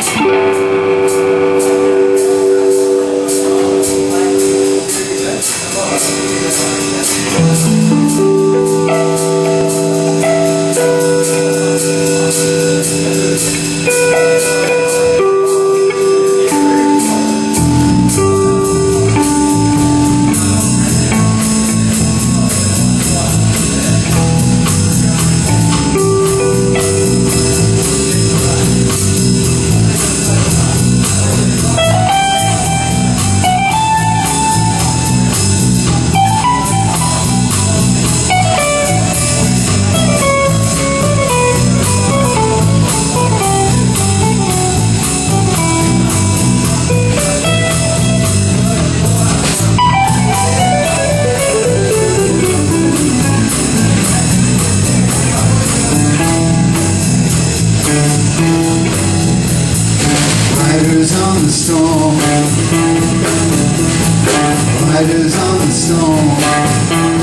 Riders the storm. Riders on the storm.